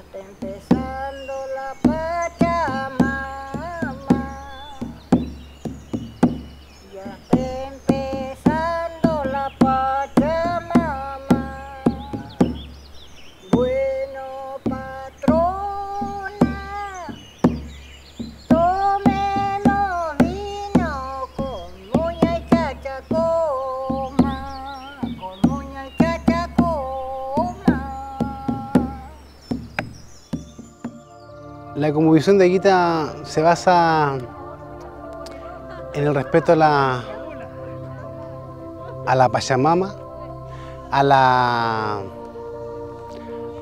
está empezando la La cosmovisión de Aguita se basa en el respeto a la, a la Pachamama, a la,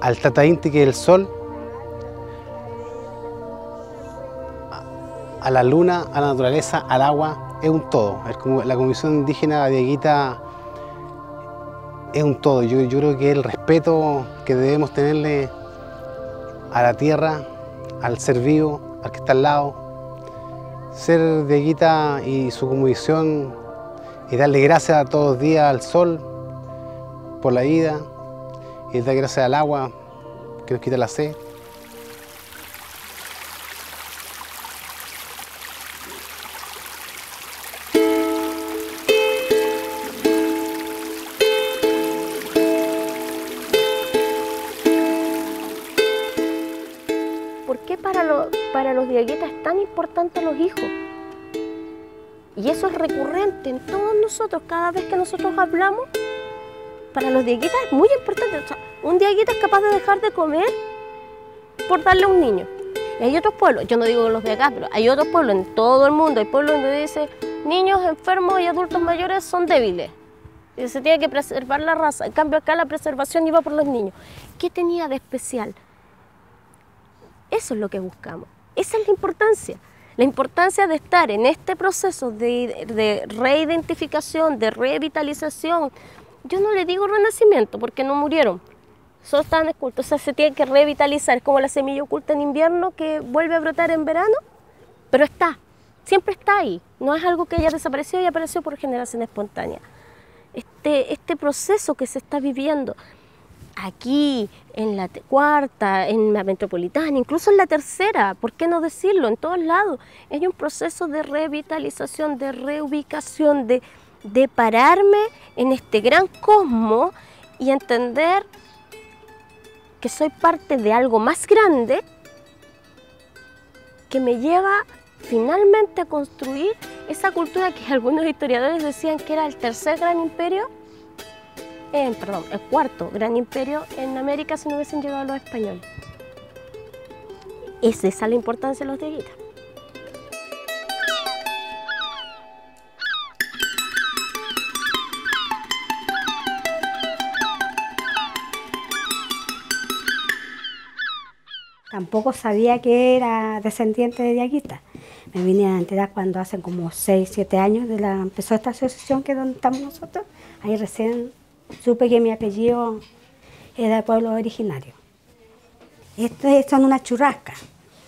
al Tata Inti, que es el sol, a- la luna, a la naturaleza, al agua, es un todo. La cosmovisión indígena de Aguita es un todo. Yo, yo creo que el respeto que debemos tenerle a la tierra, al ser vivo, al que está al lado. Ser de Aguita y su convicción y darle gracias a todos los días al sol por la vida y dar gracias al agua que nos quita la sed. Qué para, lo- para los diaguitas es tan importante los hijos? Y eso es recurrente en todos nosotros, cada vez que nosotros hablamos, para los diaguitas es muy importante. Un diaguita es capaz de dejar de comer por darle a un niño. Y hay otros pueblos, yo no digo los de acá, pero hay otros pueblos en todo el mundo, hay pueblos donde dice niños enfermos y adultos mayores son débiles. Y se tiene que preservar la raza. En cambio acá la preservación iba por los niños. ¿Qué tenía de especial? Eso es lo que buscamos. Esa es la importancia. La importancia de estar en este proceso de, de reidentificación, de revitalización. Yo no le digo renacimiento porque no murieron. Solo estaban ocultos. O sea, se tiene que revitalizar. Es como la semilla oculta en invierno que vuelve a brotar en verano. Pero está. Siempre está ahí. No es algo que haya desaparecido y apareció por generación espontánea. Este, este proceso que se está viviendo aquí, en la cuarta, en la metropolitana, incluso en la tercera, ¿por qué no decirlo? En todos lados. Hay un proceso de revitalización, de reubicación, de, de pararme en este gran cosmos y entender que soy parte de algo más grande que me lleva finalmente a construir esa cultura que algunos historiadores decían que era el tercer gran imperio eh, perdón, el cuarto gran imperio en América si no hubiesen llegado los españoles. Es esa la importancia de los dieguitas. Tampoco sabía que era descendiente de Diaguita. Me vine a enterar cuando hace como 6, 7 años de la, empezó esta asociación que es donde estamos nosotros. Ahí recién supe que mi apellido era de pueblo originario. Estas son unas churrascas.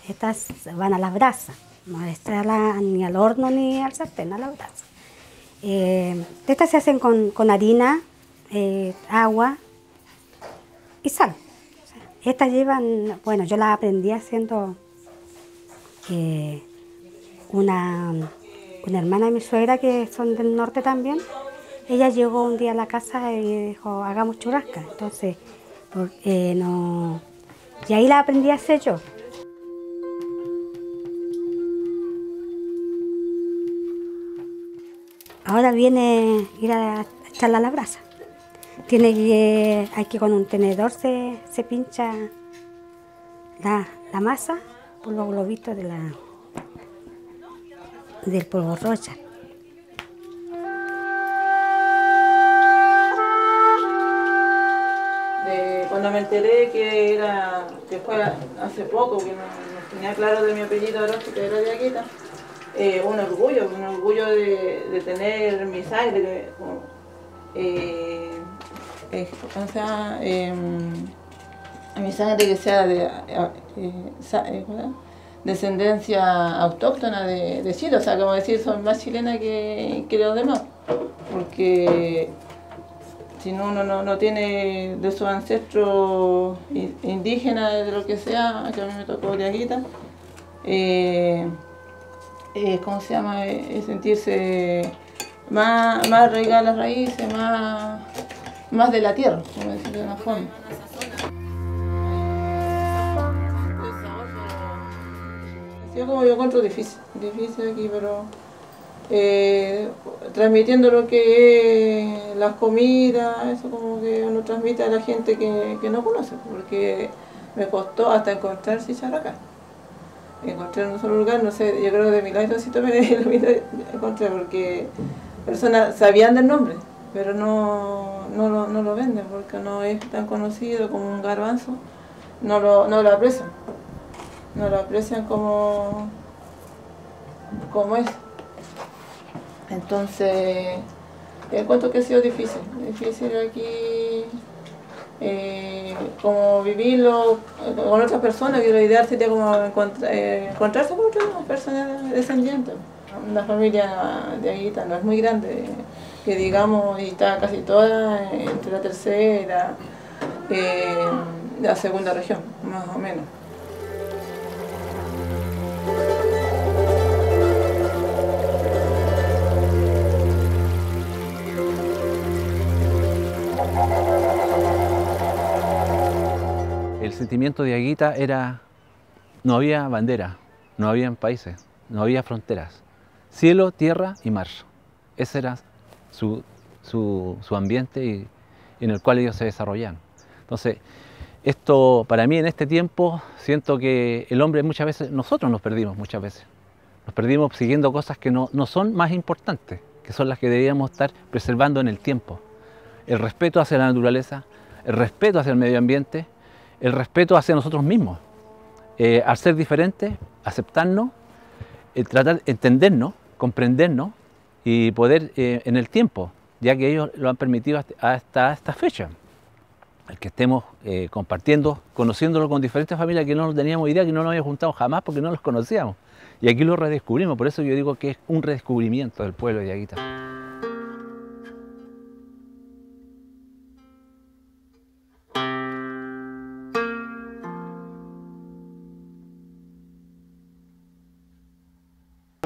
Estas van a las brasas. No está la- ni al horno ni al sartén, a la brasa. Eh, estas se hacen con, con harina, eh, agua y sal. Estas llevan, bueno, yo las aprendí haciendo eh, una, una hermana de mi suegra que son del norte también. Ella llegó un día a la casa y dijo, hagamos churrasca. Entonces, por- eh, no, y ahí la aprendí a hacer yo. Ahora viene ir a echarla a la brasa. Tiene que, hay que con un tenedor se, se pincha la, la masa por los globitos de la, del polvo rocha. Enteré que era que fue hace poco que no, tenía claro de mi apellido Orochi que era de Aquita eh, un orgullo un orgullo de, tener mi sangre eh, eh, ¿cómo se llama? Em, mi sangre que sea de eh, descendencia autóctona de, de Chile, o sea, como decir, soy más chilena que, que los demás, porque si no uno no, no tiene de sus ancestros indígenas, de lo que sea, que a mí me tocó Diaguita, eh, eh, ¿cómo se llama? Eh, sentirse más, más arraigada a las raíces, más, más de la tierra, como decirlo de una forma. Yo como yo encuentro difícil, difícil aquí, pero eh, transmitiendo lo que es las comidas, eso como que uno transmite a la gente que, que no conoce, porque me costó hasta encontrar chicharacá. Encontré en un solo lugar, no sé, yo creo que de milagro sí también lo encontré, porque personas sabían del nombre, pero no, no, lo, no lo venden, porque no es tan conocido como un garbanzo, no lo, no lo aprecian, no lo aprecian como, como es. Entonces, encuentro que ha sido difícil, difícil aquí eh, como vivirlo con otras personas, que lo ideal sería como encontr- eh, encontrarse con otras personas descendientes. Una familia de Aguita no es muy grande, que digamos, y está casi toda entre la tercera eh, la segunda región, más o menos. El sentimiento de Aguita era, no había bandera, no había países, no había fronteras. Cielo, tierra y mar. Ese era su, su- su ambiente y, en el cual ellos se desarrollaban. Entonces, esto para mí en este tiempo siento que el hombre muchas veces, nosotros nos perdimos muchas veces. Nos perdimos siguiendo cosas que no, no son más importantes, que son las que deberíamos estar preservando en el tiempo. El respeto hacia la naturaleza, el respeto hacia el medio ambiente, el respeto hacia nosotros mismos. Eh, al ser diferentes, aceptarnos, eh, tratar, entendernos, comprendernos y poder eh, en el tiempo, ya que ellos lo han permitido hasta, esta fecha. El que estemos eh, compartiendo, conociéndolo con diferentes familias que no teníamos idea, que no nos habíamos juntado jamás porque no los conocíamos. Y aquí lo redescubrimos, por eso yo digo que es un redescubrimiento del pueblo de Yaguita.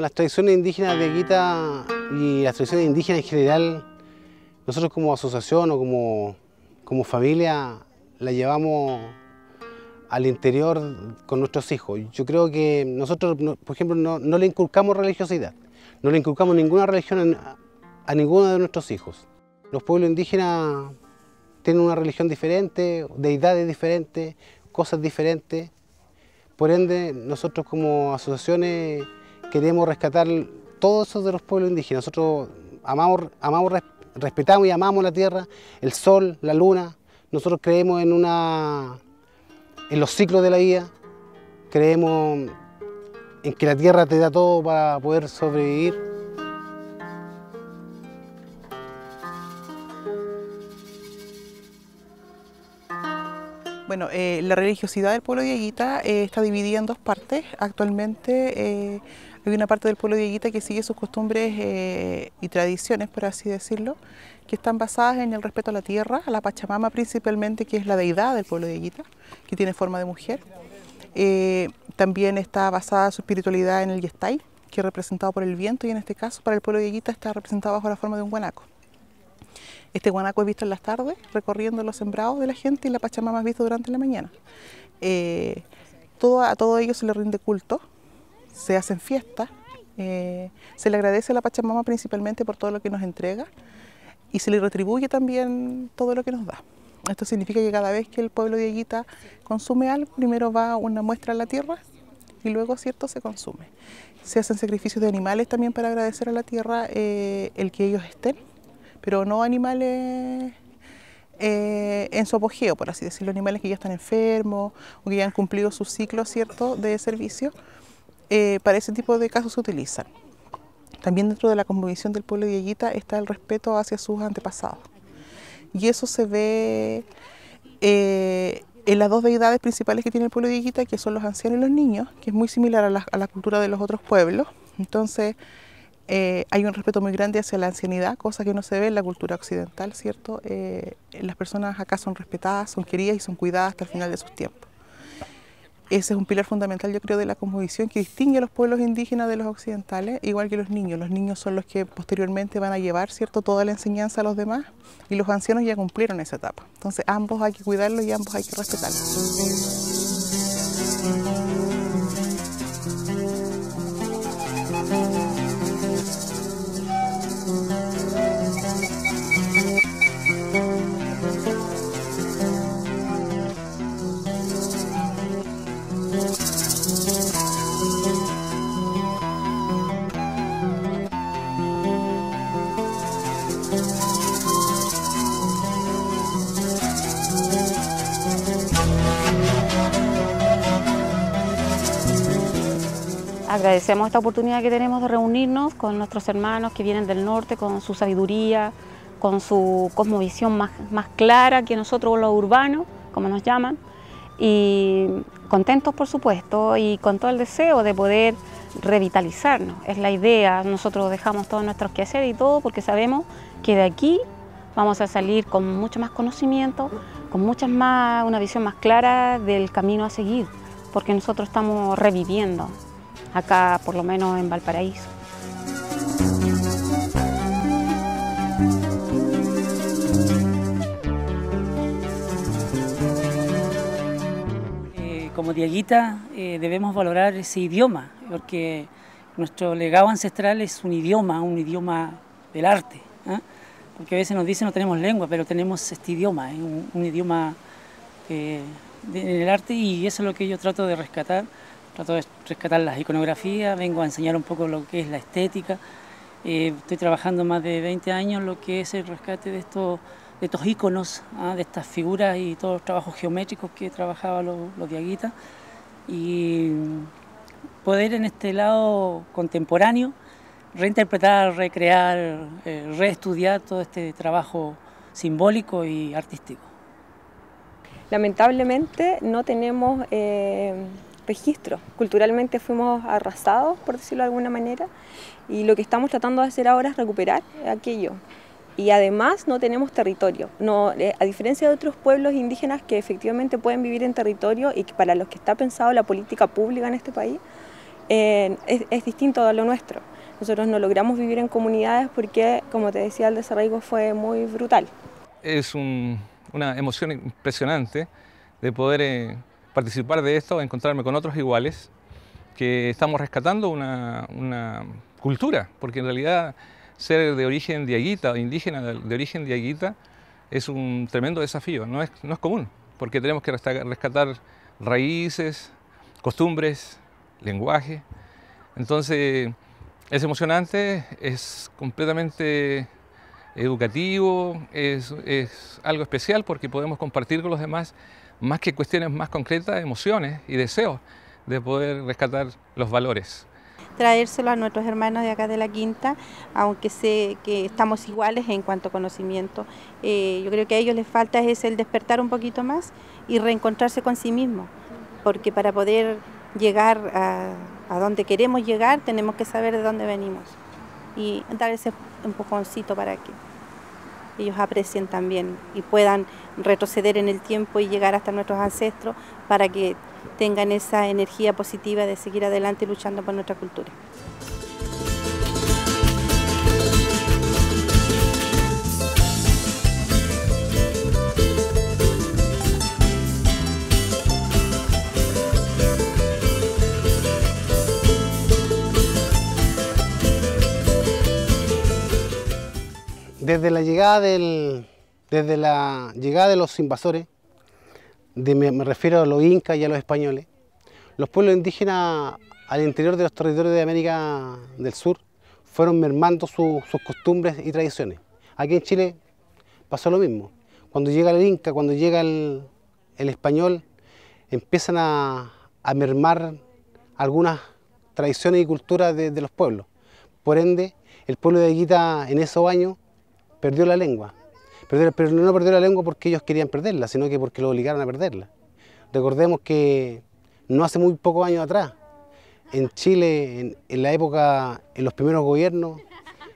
Las tradiciones indígenas de Aguita y las tradiciones indígenas en general, nosotros como asociación o como, como familia la llevamos al interior con nuestros hijos. Yo creo que nosotros, no- por ejemplo, no, no le inculcamos religiosidad, no le inculcamos ninguna religión a, a ninguno de nuestros hijos. Los pueblos indígenas tienen una religión diferente, deidades diferentes, cosas diferentes. Por ende, nosotros como asociaciones queremos rescatar todo eso de los pueblos indígenas. Nosotros amamos, amamos, res- respetamos y amamos la tierra, el sol, la luna. Nosotros creemos en, una, en los ciclos de la vida, creemos en que la tierra te da todo para poder sobrevivir. Bueno, eh, la religiosidad del pueblo de Yaguita eh, está dividida en dos partes. Actualmente eh, hay una parte del pueblo de Yaguita que sigue sus costumbres y tradiciones, por así decirlo, que están basadas en el respeto a la tierra, a la Pachamama principalmente, que es la deidad del pueblo de Yaguita, que tiene forma de mujer. También está basada su espiritualidad en el Yestay, que es representado por el viento, y en este caso para el pueblo de Yaguita está representado bajo la forma de un guanaco. Este guanaco es visto en las tardes, recorriendo los sembrados de la gente y la Pachamama es visto durante la mañana. Eh, todo, a todo ello se le rinde culto, se hacen fiestas, eh, se le agradece a la Pachamama principalmente por todo lo que nos entrega y se le retribuye también todo lo que nos da. Esto significa que cada vez que el pueblo de Aguita consume algo, primero va una muestra a la tierra y luego, cierto, se consume. Se hacen sacrificios de animales también para agradecer a la tierra eh, el que ellos estén pero no animales eh, en su apogeo, por así decirlo, animales que ya están enfermos o que ya han cumplido su ciclo cierto de servicio, eh, para ese tipo de casos se utilizan. También dentro de la convicción del pueblo de Aguita está el respeto hacia sus antepasados. Y eso se ve eh, en las dos deidades principales que tiene el pueblo de Aguita, que son los ancianos y los niños, que es muy similar a la, a la cultura de los otros pueblos. Entonces, Eh, hay un respeto muy grande hacia la ancianidad, cosa que no se ve en la cultura occidental, ¿cierto? Eh, las personas acá son respetadas, son queridas y son cuidadas hasta el final de sus tiempos. Ese es un pilar fundamental, yo creo, de la cosmovisión que distingue a los pueblos indígenas de los occidentales, igual que los niños. Los niños son los que posteriormente van a llevar, ¿cierto?, toda la enseñanza a los demás y los ancianos ya cumplieron esa etapa. Entonces, ambos hay que cuidarlos y ambos hay que respetarlos. Agradecemos esta oportunidad que tenemos de reunirnos con nuestros hermanos que vienen del norte, con su sabiduría, con su cosmovisión más, más clara que nosotros los urbanos, como nos llaman, y contentos por supuesto y con todo el deseo de poder revitalizarnos. Es la idea, nosotros dejamos todos nuestros quehaceres y todo porque sabemos que de aquí vamos a salir con mucho más conocimiento, con muchas más, una visión más clara del camino a seguir, porque nosotros estamos reviviendo acá por lo menos en Valparaíso. Eh, como Diaguita eh, debemos valorar ese idioma, porque nuestro legado ancestral es un idioma, un idioma del arte. ¿ah? Porque a veces nos dicen no tenemos lengua, pero tenemos este idioma, un, idioma eh, en el arte y eso es lo que yo trato de rescatar trato de rescatar las iconografías, vengo a enseñar un poco lo que es la estética. Eh, estoy trabajando más de 20 años lo que es el rescate de estos, de estos iconos, ¿ah? de estas figuras y todos los trabajos geométricos que trabajaba los, los diaguitas. Y poder en este lado contemporáneo reinterpretar, recrear, eh, reestudiar todo este trabajo simbólico y artístico. Lamentablemente no tenemos eh, registro. Culturalmente fuimos arrasados, por decirlo de alguna manera, y lo que estamos tratando de hacer ahora es recuperar aquello. Y además no tenemos territorio. No, eh, a diferencia de otros pueblos indígenas que efectivamente pueden vivir en territorio y para los que está pensado la política pública en este país, eh, es, distinto a lo nuestro. Nosotros no logramos vivir en comunidades porque, como te decía, el desarraigo fue muy brutal. Es una emoción impresionante de poder eh, participar de esto, encontrarme con otros iguales, que estamos rescatando una, cultura, porque en realidad ser de origen diaguita, indígena de, origen diaguita, es un tremendo desafío, no es, no es común, porque tenemos que rescatar raíces, costumbres, lenguaje. Entonces, es emocionante, es completamente educativo, es, es algo especial porque podemos compartir con los demás más que cuestiones más concretas, emociones y deseos de poder rescatar los valores. Traérselo a nuestros hermanos de acá de la Quinta, aunque sé que estamos iguales en cuanto a conocimiento. Eh, yo creo que a ellos les falta es el despertar un poquito más y reencontrarse con sí mismos, porque para poder llegar a, a donde queremos llegar tenemos que saber de dónde venimos y dar ese empujoncito para que ellos aprecien también y puedan retroceder en el tiempo y llegar hasta nuestros ancestros para que tengan esa energía positiva de seguir adelante luchando por nuestra cultura. Desde la llegada de los invasores, me, refiero a los incas y a los españoles, los pueblos indígenas al interior de los territorios de América del Sur fueron mermando sus costumbres y tradiciones. Aquí en Chile pasó lo mismo. Cuando llega el inca, cuando llega el, español, empiezan a, mermar algunas tradiciones y culturas de, de, los pueblos. Por ende, el pueblo de Aguita en esos años perdió la lengua, pero no perdió la lengua porque ellos querían perderla, sino que porque lo obligaron a perderla. Recordemos que no hace muy pocos años atrás, en Chile, en, la época, en los primeros gobiernos,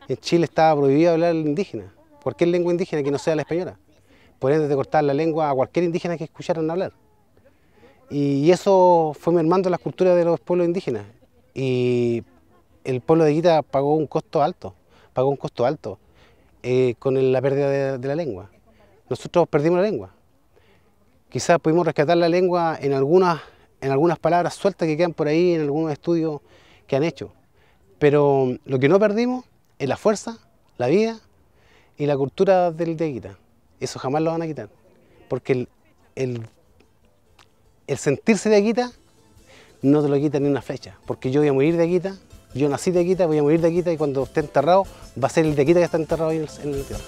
en Chile estaba prohibido hablar el indígena, cualquier lengua indígena que no sea la española. Por ende, de cortar la lengua a cualquier indígena que escucharan hablar. Y eso fue mermando las culturas de los pueblos indígenas. Y el pueblo de Quita pagó un costo alto, pagó un costo alto eh, con la pérdida de, la lengua. Nosotros perdimos la lengua. Quizás pudimos rescatar la lengua en algunas, en algunas palabras sueltas que quedan por ahí, en algunos estudios que han hecho. Pero lo que no perdimos es la fuerza, la vida y la cultura del de Quita. Eso jamás lo van a quitar. Porque el, el, el sentirse no te lo quita ni una flecha. Porque yo voy a morir de Aquita, yo nací de Aquita, voy a morir de Aquita y cuando esté enterrado va a ser el de Aquita que está enterrado ahí en la tierra.